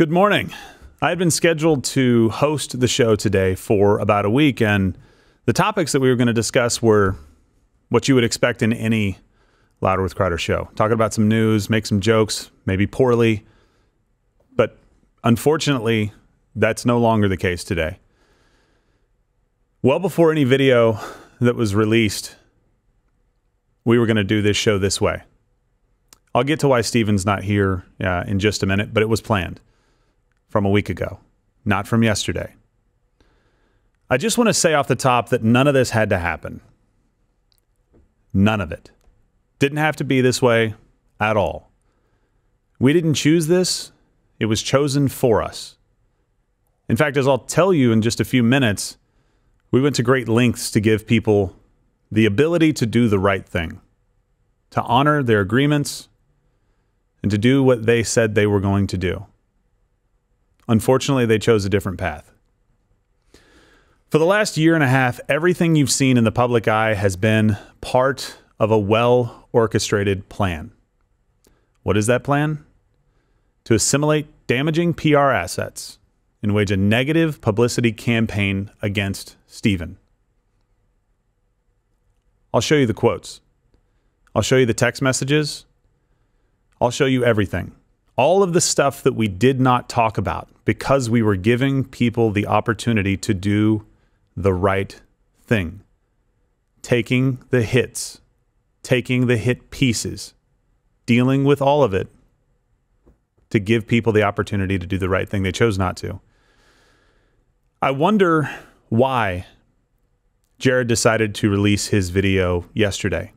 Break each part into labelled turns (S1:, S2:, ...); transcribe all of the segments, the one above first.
S1: Good morning. I had been scheduled to host the show today for about a week, and the topics that we were going to discuss were what you would expect in any Louder with Crowder show. Talking about some news, make some jokes, maybe poorly, but unfortunately, that's no longer the case today. Well, before any video that was released, we were going to do this show this way. I'll get to why Steven's not here uh, in just a minute, but it was planned from a week ago, not from yesterday. I just want to say off the top that none of this had to happen. None of it. Didn't have to be this way at all. We didn't choose this, it was chosen for us. In fact, as I'll tell you in just a few minutes, we went to great lengths to give people the ability to do the right thing, to honor their agreements, and to do what they said they were going to do. Unfortunately, they chose a different path. For the last year and a half, everything you've seen in the public eye has been part of a well orchestrated plan. What is that plan? To assimilate damaging PR assets and wage a negative publicity campaign against Stephen. I'll show you the quotes. I'll show you the text messages. I'll show you everything. All of the stuff that we did not talk about because we were giving people the opportunity to do the right thing. Taking the hits, taking the hit pieces, dealing with all of it to give people the opportunity to do the right thing. They chose not to. I wonder why Jared decided to release his video yesterday.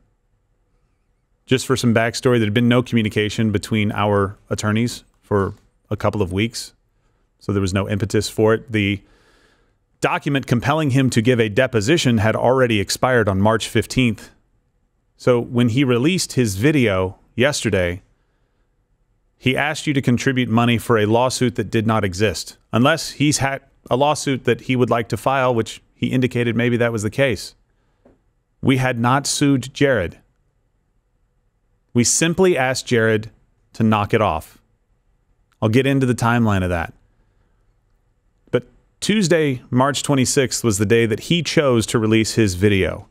S1: Just for some backstory, there had been no communication between our attorneys for a couple of weeks. So there was no impetus for it. The document compelling him to give a deposition had already expired on March 15th. So when he released his video yesterday, he asked you to contribute money for a lawsuit that did not exist, unless he's had a lawsuit that he would like to file, which he indicated maybe that was the case. We had not sued Jared. We simply asked Jared to knock it off. I'll get into the timeline of that. But Tuesday, March 26th, was the day that he chose to release his video.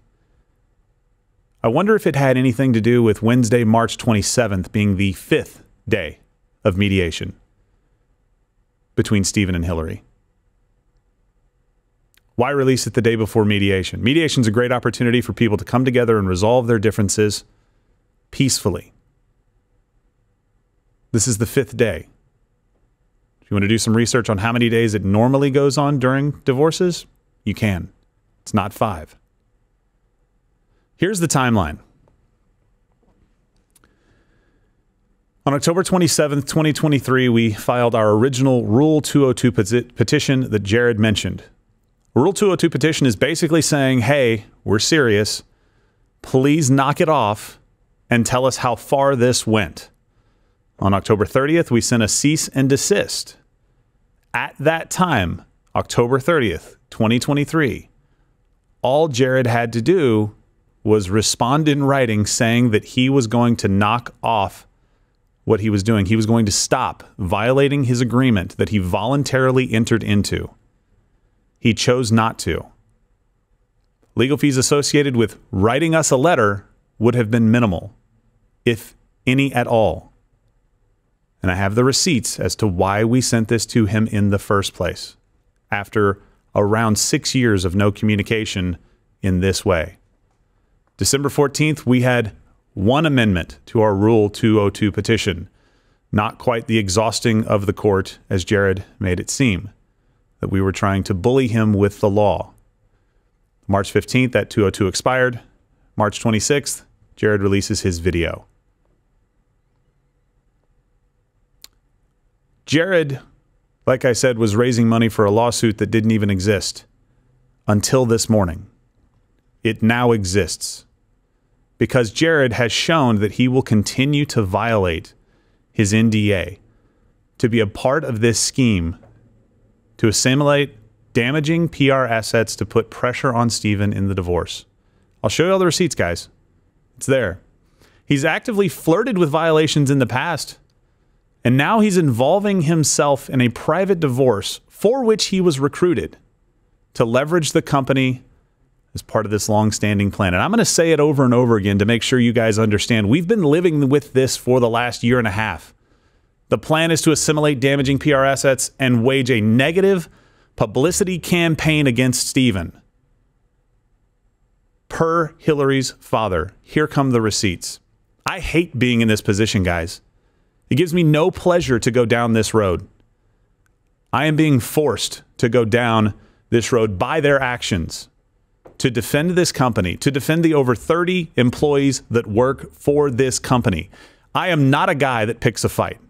S1: I wonder if it had anything to do with Wednesday, March 27th being the fifth day of mediation between Stephen and Hillary. Why release it the day before mediation? Mediation is a great opportunity for people to come together and resolve their differences peacefully. This is the fifth day. If you want to do some research on how many days it normally goes on during divorces, you can. It's not five. Here's the timeline. On October 27th, 2023, we filed our original Rule 202 petition that Jared mentioned. Rule 202 petition is basically saying, hey, we're serious. Please knock it off and tell us how far this went. On October 30th, we sent a cease and desist. At that time, October 30th, 2023, all Jared had to do was respond in writing saying that he was going to knock off what he was doing. He was going to stop violating his agreement that he voluntarily entered into. He chose not to. Legal fees associated with writing us a letter would have been minimal, if any at all. And I have the receipts as to why we sent this to him in the first place after around six years of no communication in this way. December 14th, we had one amendment to our Rule 202 petition, not quite the exhausting of the court as Jared made it seem, that we were trying to bully him with the law. March 15th, that 202 expired. March 26th, Jared releases his video. Jared, like I said, was raising money for a lawsuit that didn't even exist until this morning. It now exists because Jared has shown that he will continue to violate his NDA to be a part of this scheme to assimilate damaging PR assets to put pressure on Stephen in the divorce. I'll show you all the receipts, guys. It's there. He's actively flirted with violations in the past. And now he's involving himself in a private divorce for which he was recruited to leverage the company as part of this long-standing plan. And I'm going to say it over and over again to make sure you guys understand. We've been living with this for the last year and a half. The plan is to assimilate damaging PR assets and wage a negative publicity campaign against Stephen. Per Hillary's father, here come the receipts. I hate being in this position, guys. It gives me no pleasure to go down this road. I am being forced to go down this road by their actions to defend this company, to defend the over 30 employees that work for this company. I am not a guy that picks a fight.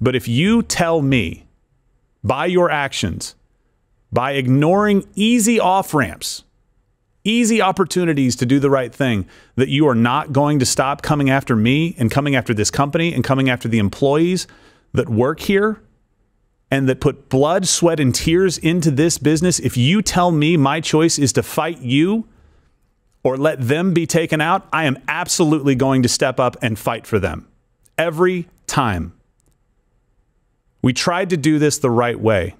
S1: But if you tell me by your actions, by ignoring easy off ramps, easy opportunities to do the right thing, that you are not going to stop coming after me and coming after this company and coming after the employees that work here and that put blood, sweat, and tears into this business, if you tell me my choice is to fight you or let them be taken out, I am absolutely going to step up and fight for them every time. We tried to do this the right way.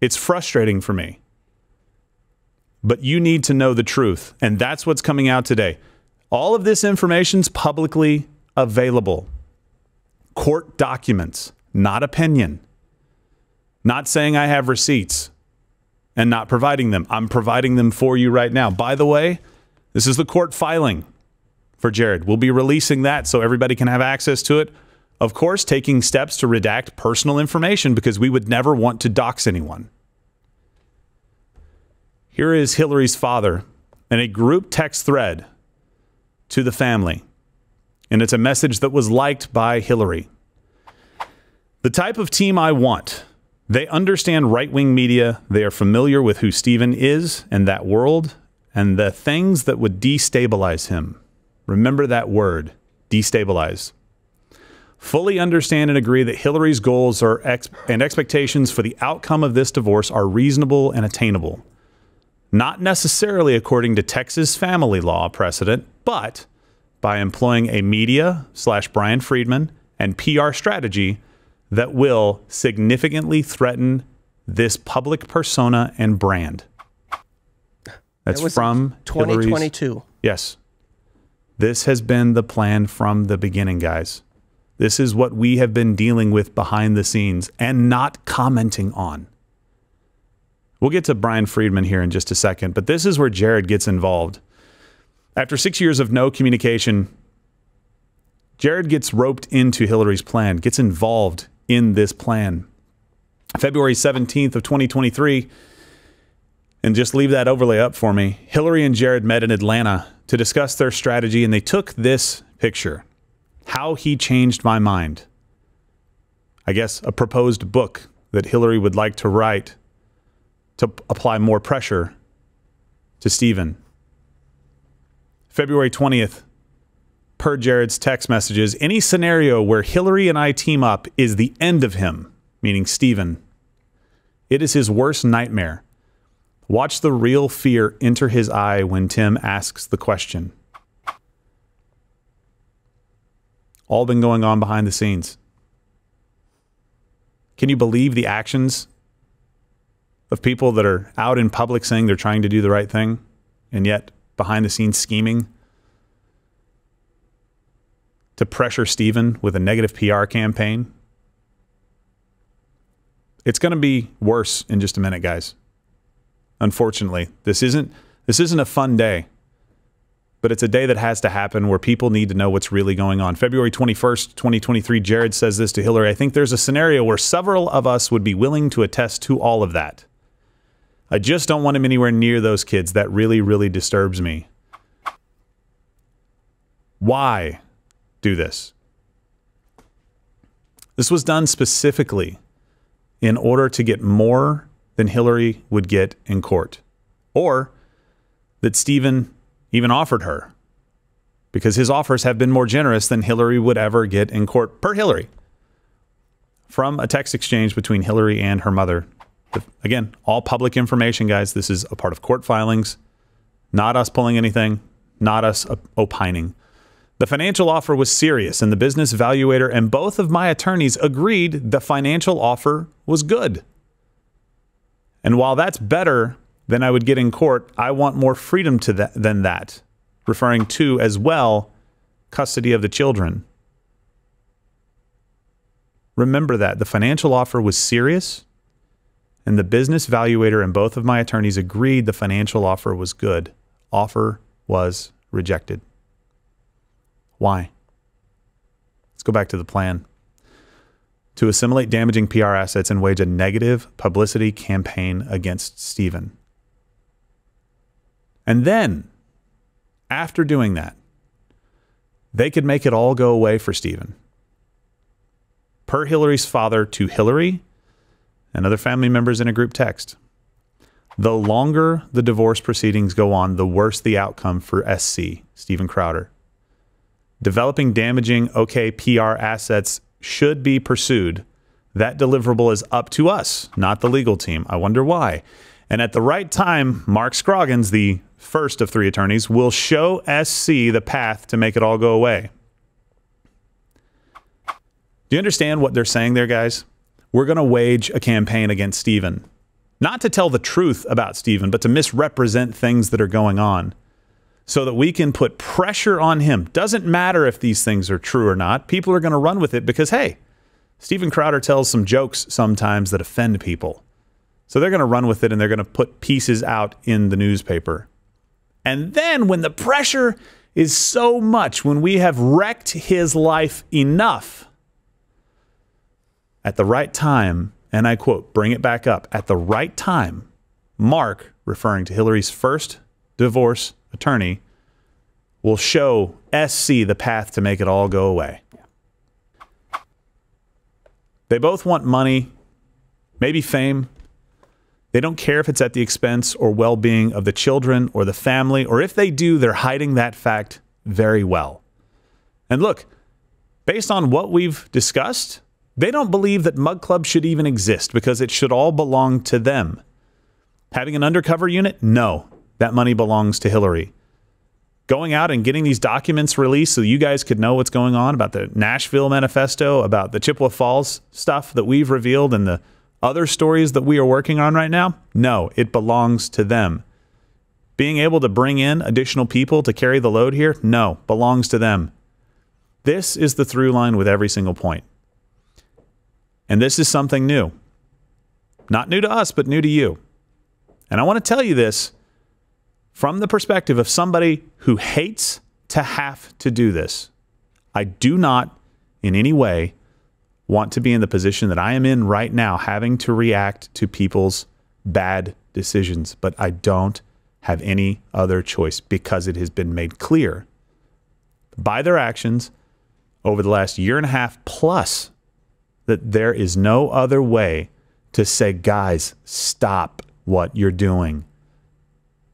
S1: It's frustrating for me. But you need to know the truth. And that's what's coming out today. All of this information's publicly available. Court documents, not opinion. Not saying I have receipts and not providing them. I'm providing them for you right now. By the way, this is the court filing for Jared. We'll be releasing that so everybody can have access to it of course, taking steps to redact personal information because we would never want to dox anyone. Here is Hillary's father in a group text thread to the family. And it's a message that was liked by Hillary. The type of team I want. They understand right wing media. They are familiar with who Stephen is and that world and the things that would destabilize him. Remember that word destabilize fully understand and agree that Hillary's goals are ex- and expectations for the outcome of this divorce are reasonable and attainable. Not necessarily according to Texas family law precedent, but by employing a media slash Bryan Freedman and PR strategy that will significantly threaten this public persona and brand. That's
S2: That
S1: from Hillary's-
S2: 2022.
S1: Yes. This has been the plan from the beginning, guys. This is what we have been dealing with behind the scenes and not commenting on. We'll get to Bryan Freedman here in just a second, but this is where Jared gets involved. After six years of no communication, Jared gets roped into Hillary's plan, gets involved in this plan. February 17th of 2023, and just leave that overlay up for me. Hillary and Jared met in Atlanta to discuss their strategy, and they took this picture How He Changed My Mind. I guess a proposed book that Hillary would like to write to apply more pressure to Stephen. February 20th, per Jared's text messages, any scenario where Hillary and I team up is the end of him, meaning Stephen. It is his worst nightmare. Watch the real fear enter his eye when Tim asks the question. All been going on behind the scenes. Can you believe the actions of people that are out in public saying they're trying to do the right thing and yet behind the scenes scheming to pressure Stephen with a negative PR campaign. It's going to be worse in just a minute, guys. Unfortunately, this isn't this isn't a fun day. But it's a day that has to happen where people need to know what's really going on. February 21st, 2023, Jared says this to Hillary. I think there's a scenario where several of us would be willing to attest to all of that. I just don't want him anywhere near those kids. That really, really disturbs me. Why do this? This was done specifically in order to get more than Hillary would get in court, or that Stephen even offered her, because his offers have been more generous than Hillary would ever get in court per Hillary. From a text exchange between Hillary and her mother. Again, all public information, guys. This is a part of court filings, not us pulling anything, not us opining. The financial offer was serious, and the business valuator and both of my attorneys agreed the financial offer was good. And while that's better than I would get in court, I want more freedom to than that, referring to as well custody of the children. Remember that the financial offer was serious, and the business valuator and both of my attorneys agreed the financial offer was good. Offer was rejected. Why? Let's go back to the plan. To assimilate damaging PR assets and wage a negative publicity campaign against Stephen. And then, after doing that, they could make it all go away for Stephen. Per Hillary's father to Hillary and other family members in a group text. The longer the divorce proceedings go on, the worse the outcome for SC, Stephen Crowder. Developing damaging OK PR assets should be pursued. That deliverable is up to us, not the legal team. I wonder why. And at the right time, Mark Scroggins, the first of three attorneys, will show SC the path to make it all go away. Do you understand what they're saying there, guys? We're going to wage a campaign against Stephen. Not to tell the truth about Stephen, but to misrepresent things that are going on so that we can put pressure on him. Doesn't matter if these things are true or not. People are going to run with it because, hey, Stephen Crowder tells some jokes sometimes that offend people. So they're going to run with it and they're going to put pieces out in the newspaper. And then when the pressure is so much, when we have wrecked his life enough, at the right time, and I quote, bring it back up, at the right time, Mark, referring to Hillary's first divorce attorney will show SC the path to make it all go away. They both want money, maybe fame. They don't care if it's at the expense or well being of the children or the family, or if they do, they're hiding that fact very well. And look, based on what we've discussed, they don't believe that Mug Club should even exist because it should all belong to them. Having an undercover unit? No, that money belongs to Hillary. Going out and getting these documents released so you guys could know what's going on about the Nashville manifesto, about the Chippewa Falls stuff that we've revealed, and the other stories that we are working on right now? No, it belongs to them. Being able to bring in additional people to carry the load here? No, belongs to them. This is the through line with every single point. And this is something new. Not new to us, but new to you. And I want to tell you this from the perspective of somebody who hates to have to do this. I do not in any way want to be in the position that I am in right now, having to react to people's bad decisions, but I don't have any other choice because it has been made clear by their actions over the last year and a half plus that there is no other way to say, guys, stop what you're doing.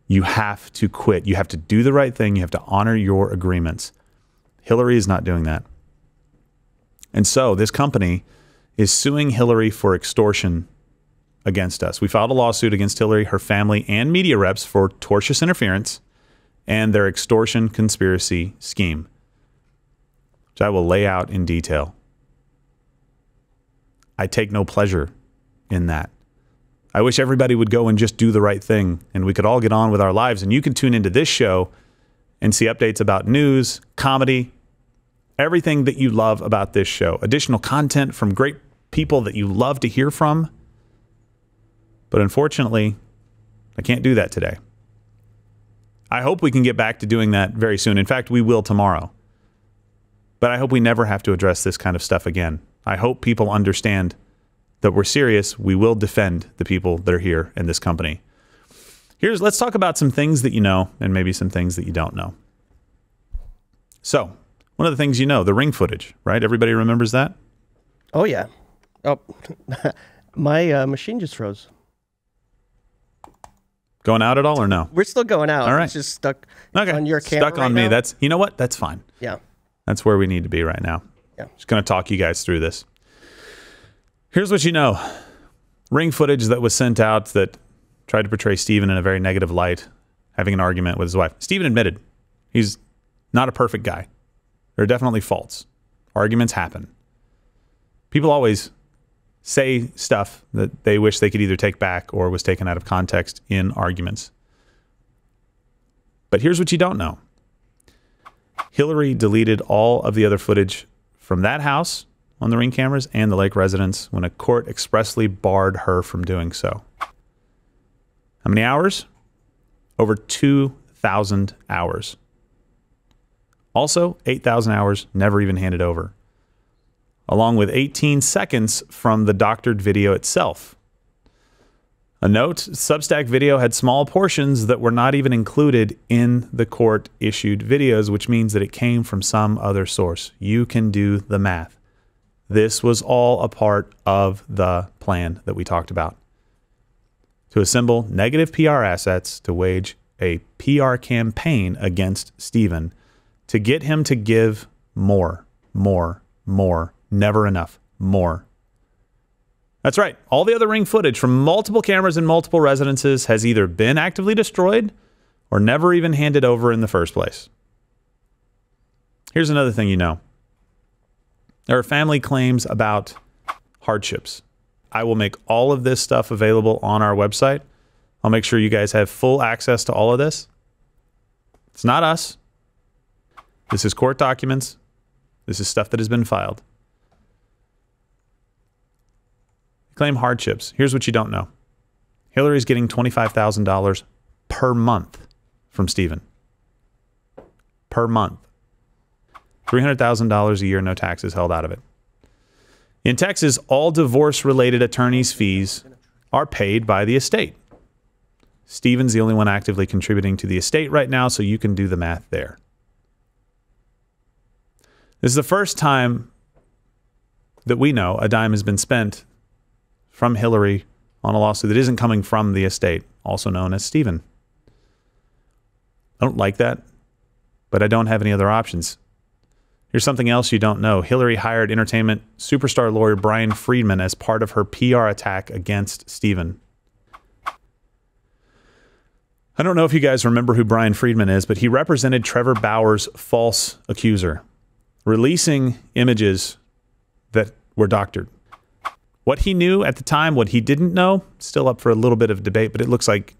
S1: You have to quit. You have to do the right thing. You have to honor your agreements. Hillary is not doing that. And so this company is suing Hillary for extortion against us. We filed a lawsuit against Hillary, her family, and media reps for tortious interference and their extortion conspiracy scheme, which I will lay out in detail. I take no pleasure in that. I wish everybody would go and just do the right thing and we could all get on with our lives. And you can tune into this show and see updates about news, comedy, everything that you love about this show, additional content from great people that you love to hear from. But unfortunately, I can't do that today. I hope we can get back to doing that very soon. In fact, we will tomorrow. But I hope we never have to address this kind of stuff again. I hope people understand that we're serious. We will defend the people that are here in this company. Here's let's talk about some things that you know and maybe some things that you don't know. So, one of the things you know, the ring footage, right? Everybody remembers that?
S2: Oh yeah. Oh, my uh, machine just froze.
S1: Going out at all or no?
S2: We're still going out.
S1: All right.
S2: It's just stuck
S1: Okay.
S2: on your camera.
S1: Stuck on
S2: right
S1: me.
S2: now.
S1: That's you know what? That's fine.
S2: yeah.
S1: That's where we need to be right now.
S2: Yeah.
S1: Just going to talk you guys through this. Here's what you know ring footage that was sent out that tried to portray Steven in a very negative light, having an argument with his wife. Steven admitted he's not a perfect guy. There are definitely faults. Arguments happen. People always say stuff that they wish they could either take back or was taken out of context in arguments. But here's what you don't know Hillary deleted all of the other footage from that house on the ring cameras and the lake residence when a court expressly barred her from doing so. How many hours? Over 2,000 hours. Also, 8,000 hours never even handed over, along with 18 seconds from the doctored video itself. A note Substack video had small portions that were not even included in the court issued videos, which means that it came from some other source. You can do the math. This was all a part of the plan that we talked about to assemble negative PR assets to wage a PR campaign against Stephen to get him to give more, more, more, never enough, more. That's right. All the other ring footage from multiple cameras in multiple residences has either been actively destroyed or never even handed over in the first place. Here's another thing you know there are family claims about hardships. I will make all of this stuff available on our website. I'll make sure you guys have full access to all of this. It's not us. This is court documents. This is stuff that has been filed. Claim hardships. Here's what you don't know Hillary's getting $25,000 per month from Stephen. Per month. $300,000 a year, no taxes held out of it. In Texas, all divorce related attorneys' fees are paid by the estate. Stephen's the only one actively contributing to the estate right now, so you can do the math there. This is the first time that we know a dime has been spent from Hillary on a lawsuit that isn't coming from the estate, also known as Stephen. I don't like that, but I don't have any other options. Here's something else you don't know. Hillary hired entertainment superstar lawyer Bryan Freedman as part of her PR attack against Stephen. I don't know if you guys remember who Bryan Freedman is, but he represented Trevor Bauer's false accuser, releasing images that were doctored. What he knew at the time, what he didn't know, still up for a little bit of debate, but it looks like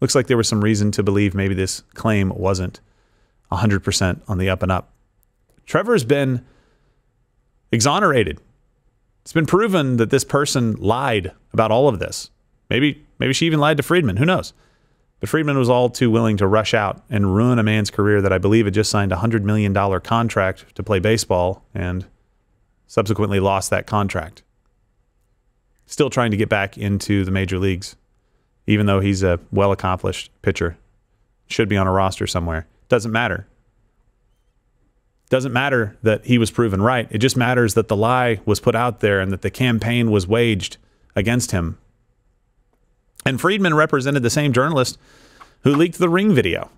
S1: looks like there was some reason to believe maybe this claim wasn't 100% on the up and up. Trevor's been exonerated. It's been proven that this person lied about all of this. Maybe maybe she even lied to Freedman, who knows? But Freedman was all too willing to rush out and ruin a man's career that I believe had just signed a $100 million contract to play baseball and subsequently lost that contract. Still trying to get back into the major leagues, even though he's a well accomplished pitcher. Should be on a roster somewhere. Doesn't matter. Doesn't matter that he was proven right. It just matters that the lie was put out there and that the campaign was waged against him. And Freedman represented the same journalist who leaked the ring video.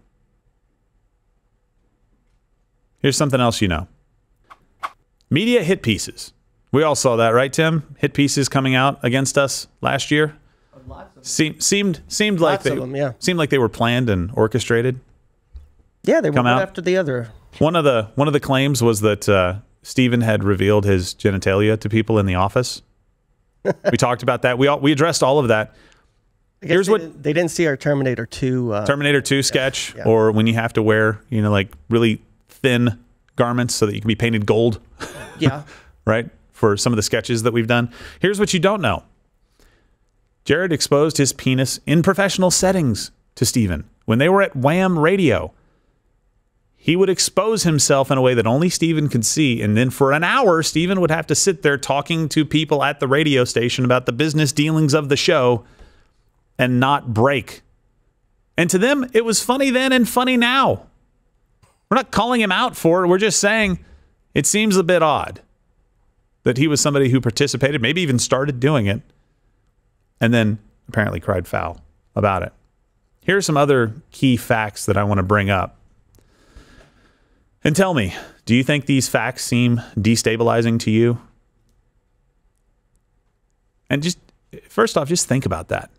S1: Here's something else you know media hit pieces. We all saw that, right, Tim? Hit pieces coming out against us last year. Seemed seemed seemed like they
S2: them, yeah.
S1: seemed like they were planned and orchestrated.
S2: Yeah, they were
S1: Come
S2: one
S1: out.
S2: after the other.
S1: One of the one of the claims was that uh, Stephen had revealed his genitalia to people in the office. we talked about that. We all, we addressed all of that.
S2: I guess
S1: Here's
S2: they
S1: what-
S2: didn't, they didn't see our Terminator 2. Uh,
S1: Terminator 2 sketch,
S2: yeah.
S1: or when you have to wear, you know, like really thin garments so that you can be painted gold,
S2: Yeah.
S1: right? For some of the sketches that we've done. Here's what you don't know Jared exposed his penis in professional settings to Steven. When they were at Wham Radio, he would expose himself in a way that only Steven could see. And then for an hour, Steven would have to sit there talking to people at the radio station about the business dealings of the show and not break. And to them, it was funny then and funny now. We're not calling him out for it. We're just saying it seems a bit odd that he was somebody who participated, maybe even started doing it, and then apparently cried foul about it. Here are some other key facts that I want to bring up. And tell me, do you think these facts seem destabilizing to you? And just first off, just think about that.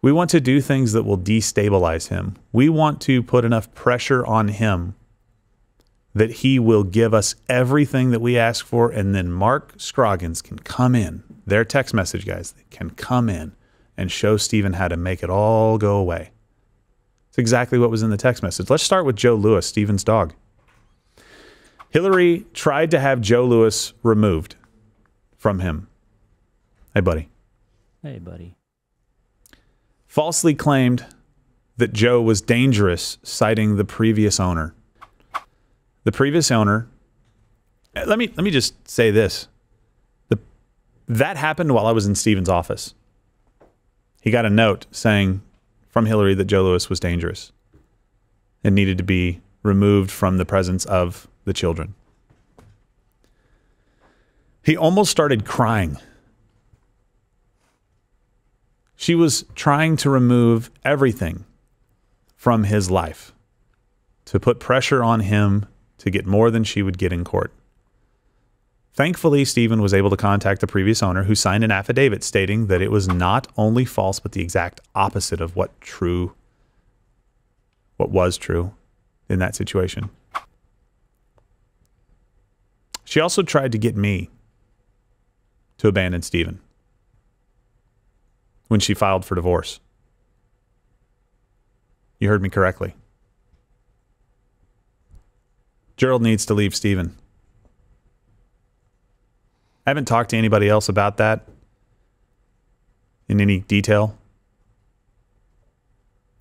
S1: We want to do things that will destabilize him. We want to put enough pressure on him that he will give us everything that we ask for. And then Mark Scroggins can come in, their text message guys can come in and show Stephen how to make it all go away. It's exactly what was in the text message. Let's start with Joe Lewis, Stephen's dog. Hillary tried to have Joe Lewis removed from him. Hey, buddy.
S3: Hey, buddy.
S1: Falsely claimed that Joe was dangerous, citing the previous owner. The previous owner. eh, Let me let me just say this. The that happened while I was in Steven's office. He got a note saying from Hillary that Joe Lewis was dangerous and needed to be removed from the presence of the children. He almost started crying. She was trying to remove everything from his life to put pressure on him to get more than she would get in court. Thankfully, Stephen was able to contact the previous owner who signed an affidavit stating that it was not only false, but the exact opposite of what true, what was true in that situation. She also tried to get me to abandon Stephen when she filed for divorce. You heard me correctly. Gerald needs to leave Stephen. I haven't talked to anybody else about that in any detail.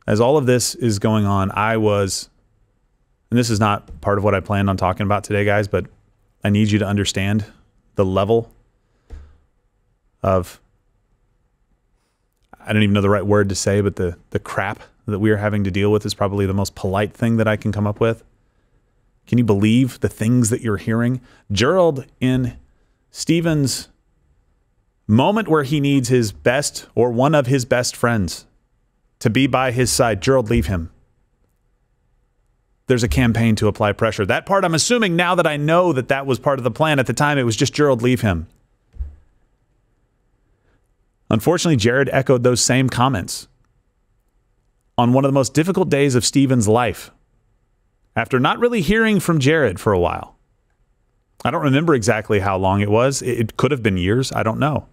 S1: As all of this is going on, I was, and this is not part of what I planned on talking about today, guys, but I need you to understand the level of I don't even know the right word to say, but the the crap that we are having to deal with is probably the most polite thing that I can come up with. Can you believe the things that you're hearing? Gerald in Stephen's moment where he needs his best or one of his best friends to be by his side, Gerald, leave him. There's a campaign to apply pressure. That part, I'm assuming now that I know that that was part of the plan. At the time, it was just Gerald, leave him. Unfortunately, Jared echoed those same comments on one of the most difficult days of Stephen's life after not really hearing from Jared for a while. I don't remember exactly how long it was. It it could have been years. I don't know.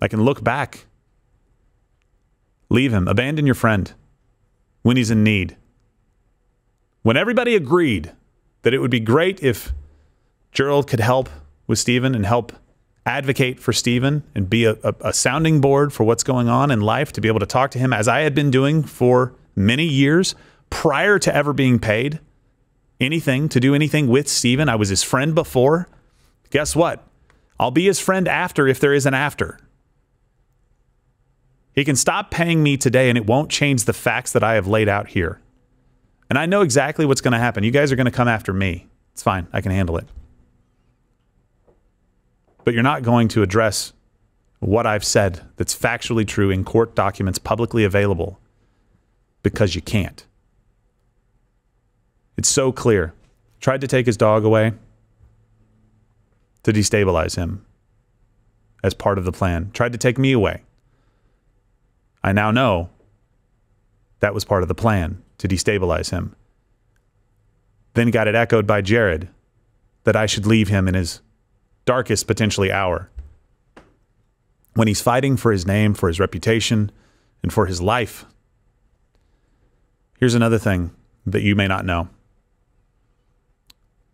S1: I can look back. Leave him. Abandon your friend when he's in need. When everybody agreed that it would be great if Gerald could help with Stephen and help advocate for Stephen and be a, a, a sounding board for what's going on in life, to be able to talk to him as I had been doing for many years prior to ever being paid anything to do anything with Stephen. I was his friend before. Guess what? I'll be his friend after if there is an after. He can stop paying me today and it won't change the facts that I have laid out here. And I know exactly what's going to happen. You guys are going to come after me. It's fine. I can handle it. But you're not going to address what I've said that's factually true in court documents publicly available because you can't. It's so clear. Tried to take his dog away to destabilize him as part of the plan. Tried to take me away. I now know that was part of the plan to destabilize him. Then got it echoed by Jared that I should leave him in his darkest potentially hour when he's fighting for his name, for his reputation, and for his life. Here's another thing that you may not know.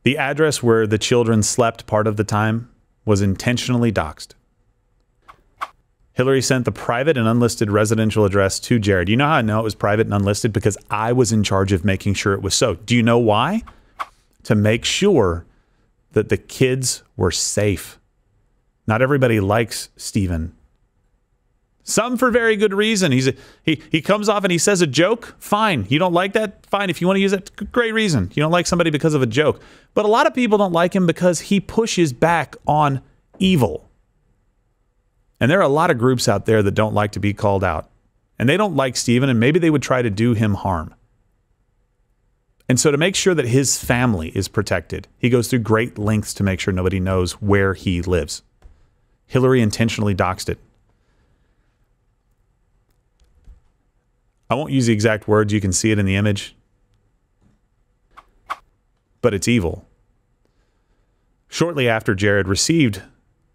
S1: The address where the children slept part of the time was intentionally doxed. Hillary sent the private and unlisted residential address to Jared. You know how I know it was private and unlisted? Because I was in charge of making sure it was so. Do you know why? To make sure that the kids were safe. Not everybody likes Stephen. Some for very good reason. He's a, he he comes off and he says a joke. Fine. You don't like that? Fine. If you want to use it, great reason. You don't like somebody because of a joke. But a lot of people don't like him because he pushes back on evil. And there are a lot of groups out there that don't like to be called out. And they don't like Stephen, and maybe they would try to do him harm. And so, to make sure that his family is protected, he goes through great lengths to make sure nobody knows where he lives. Hillary intentionally doxed it. I won't use the exact words, you can see it in the image. But it's evil. Shortly after Jared received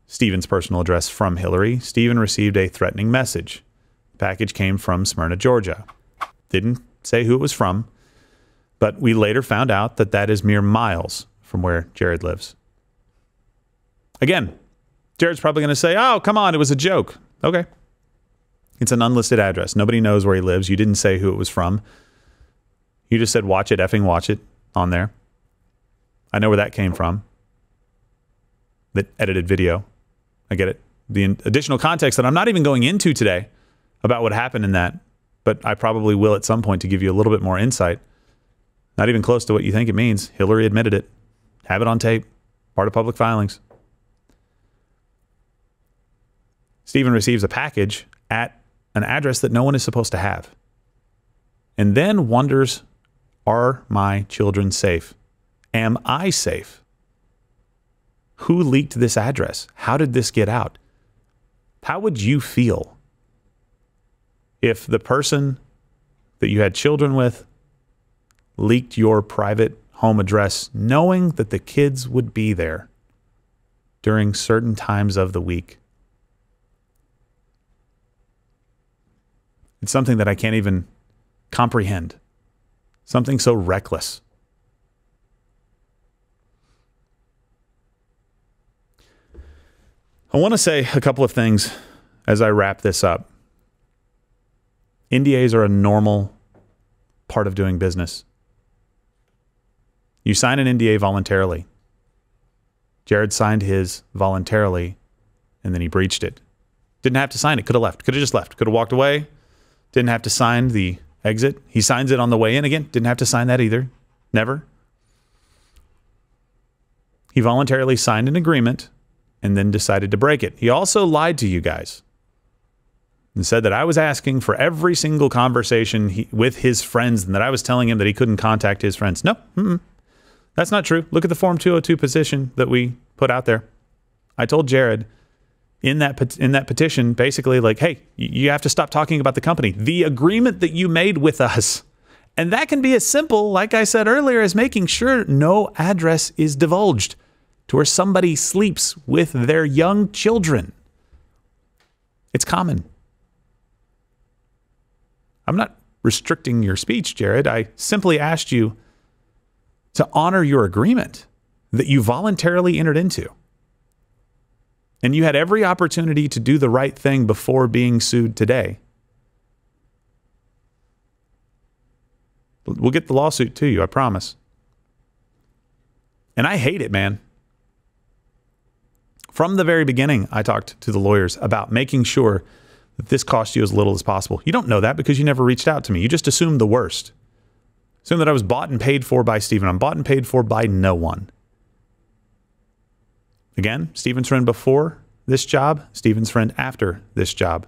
S1: Stephen's personal address from Hillary, Stephen received a threatening message. The package came from Smyrna, Georgia. Didn't say who it was from, but we later found out that that is mere miles from where Jared lives. Again, Jared's probably going to say, Oh, come on, it was a joke. Okay. It's an unlisted address. Nobody knows where he lives. You didn't say who it was from. You just said, Watch it, effing watch it on there. I know where that came from. That edited video. I get it. The additional context that I'm not even going into today about what happened in that, but I probably will at some point to give you a little bit more insight. Not even close to what you think it means. Hillary admitted it. Have it on tape. Part of public filings. Stephen receives a package at an address that no one is supposed to have. And then wonders Are my children safe? Am I safe? Who leaked this address? How did this get out? How would you feel if the person that you had children with leaked your private home address, knowing that the kids would be there during certain times of the week? It's something that I can't even comprehend. Something so reckless. I want to say a couple of things as I wrap this up. NDAs are a normal part of doing business. You sign an NDA voluntarily. Jared signed his voluntarily and then he breached it. Didn't have to sign it, could have left, could have just left, could have walked away, didn't have to sign the exit. He signs it on the way in again, didn't have to sign that either. Never. He voluntarily signed an agreement and then decided to break it. He also lied to you guys and said that I was asking for every single conversation he, with his friends and that I was telling him that he couldn't contact his friends. No, mm-mm. That's not true. Look at the Form 202 petition that we put out there. I told Jared in that in that petition basically like, "Hey, you have to stop talking about the company. The agreement that you made with us." And that can be as simple, like I said earlier, as making sure no address is divulged to where somebody sleeps with their young children. It's common. I'm not restricting your speech, Jared. I simply asked you to honor your agreement that you voluntarily entered into. And you had every opportunity to do the right thing before being sued today. We'll get the lawsuit to you, I promise. And I hate it, man. From the very beginning, I talked to the lawyers about making sure that this cost you as little as possible. You don't know that because you never reached out to me. You just assumed the worst. Assume that I was bought and paid for by Stephen. I'm bought and paid for by no one. Again, Stephen's friend before this job, Stephen's friend after this job.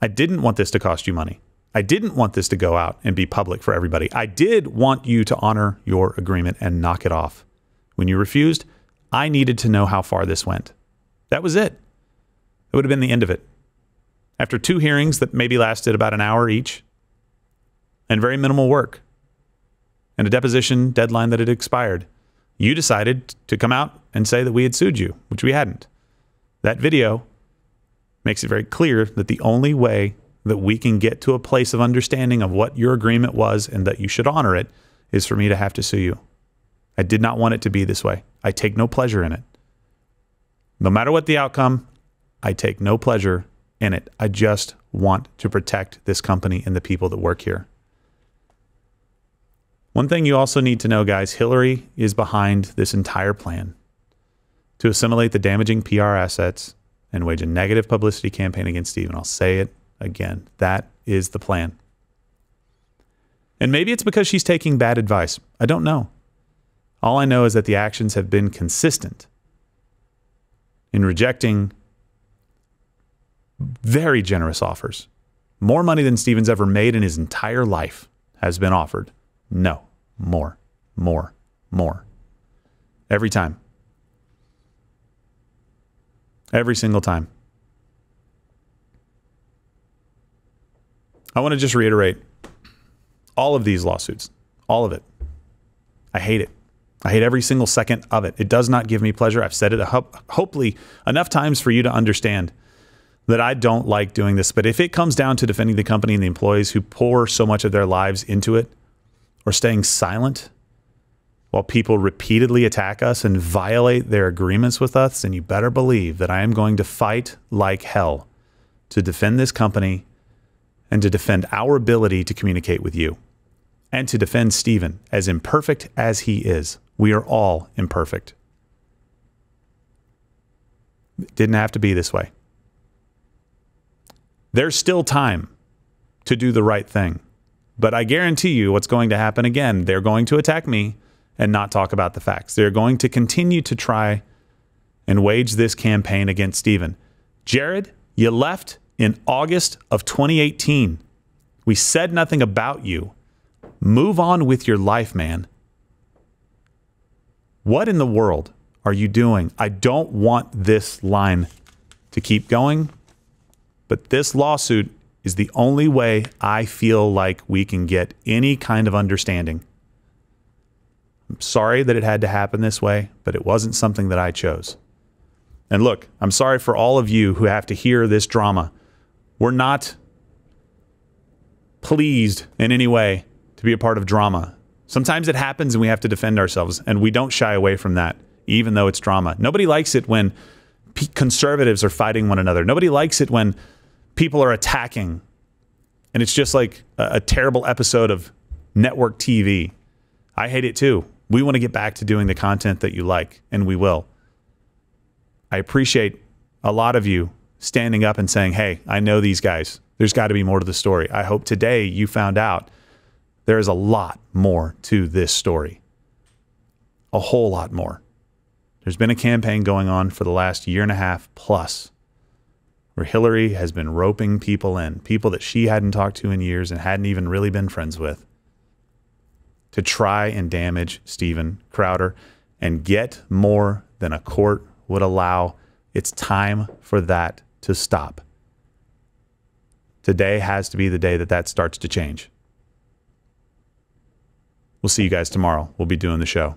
S1: I didn't want this to cost you money. I didn't want this to go out and be public for everybody. I did want you to honor your agreement and knock it off. When you refused, I needed to know how far this went. That was it. It would have been the end of it. After two hearings that maybe lasted about an hour each, and very minimal work, and a deposition deadline that had expired, you decided to come out and say that we had sued you, which we hadn't. That video makes it very clear that the only way that we can get to a place of understanding of what your agreement was and that you should honor it is for me to have to sue you. I did not want it to be this way. I take no pleasure in it. No matter what the outcome, I take no pleasure in it. I just want to protect this company and the people that work here. One thing you also need to know, guys Hillary is behind this entire plan to assimilate the damaging PR assets and wage a negative publicity campaign against Steven. I'll say it again. That is the plan. And maybe it's because she's taking bad advice. I don't know. All I know is that the actions have been consistent in rejecting very generous offers. More money than Steven's ever made in his entire life has been offered. No, more, more, more. Every time. Every single time. I want to just reiterate all of these lawsuits, all of it. I hate it. I hate every single second of it. It does not give me pleasure. I've said it hopefully enough times for you to understand that I don't like doing this. But if it comes down to defending the company and the employees who pour so much of their lives into it or staying silent while people repeatedly attack us and violate their agreements with us, then you better believe that I am going to fight like hell to defend this company and to defend our ability to communicate with you and to defend Steven, as imperfect as he is. We are all imperfect. It didn't have to be this way. There's still time to do the right thing. But I guarantee you what's going to happen again. They're going to attack me and not talk about the facts. They're going to continue to try and wage this campaign against Steven. Jared, you left in August of 2018. We said nothing about you. Move on with your life, man. What in the world are you doing? I don't want this line to keep going, but this lawsuit is the only way I feel like we can get any kind of understanding. I'm sorry that it had to happen this way, but it wasn't something that I chose. And look, I'm sorry for all of you who have to hear this drama. We're not pleased in any way to be a part of drama. Sometimes it happens and we have to defend ourselves, and we don't shy away from that, even though it's drama. Nobody likes it when conservatives are fighting one another. Nobody likes it when people are attacking, and it's just like a, a terrible episode of network TV. I hate it too. We want to get back to doing the content that you like, and we will. I appreciate a lot of you standing up and saying, Hey, I know these guys. There's got to be more to the story. I hope today you found out there is a lot more to this story. A whole lot more. There's been a campaign going on for the last year and a half plus where Hillary has been roping people in, people that she hadn't talked to in years and hadn't even really been friends with, to try and damage Steven Crowder and get more than a court would allow. It's time for that to stop. Today has to be the day that that starts to change. We'll see you guys tomorrow. We'll be doing the show.